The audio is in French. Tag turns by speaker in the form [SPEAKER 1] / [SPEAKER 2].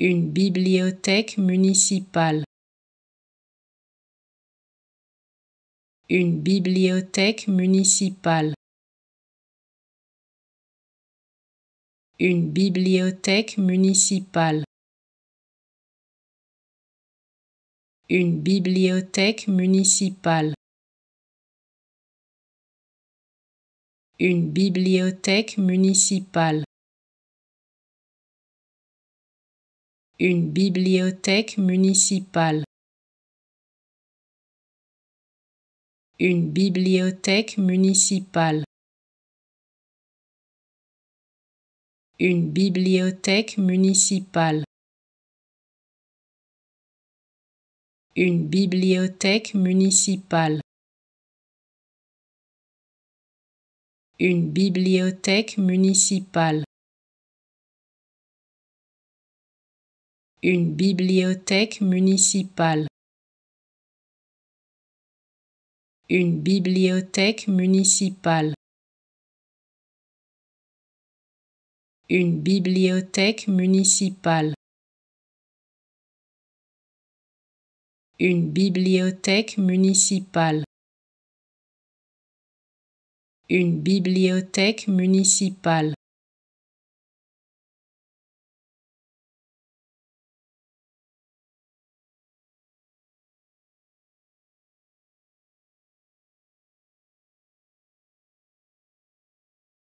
[SPEAKER 1] Une bibliothèque municipale. Une bibliothèque municipale. Une bibliothèque municipale. Une bibliothèque municipale. Une bibliothèque municipale. Une bibliothèque municipale. Une bibliothèque municipale. Une bibliothèque municipale. Une bibliothèque municipale. Une bibliothèque municipale. Une bibliothèque municipale. Une bibliothèque municipale. Une bibliothèque municipale. Une bibliothèque municipale. Une bibliothèque municipale.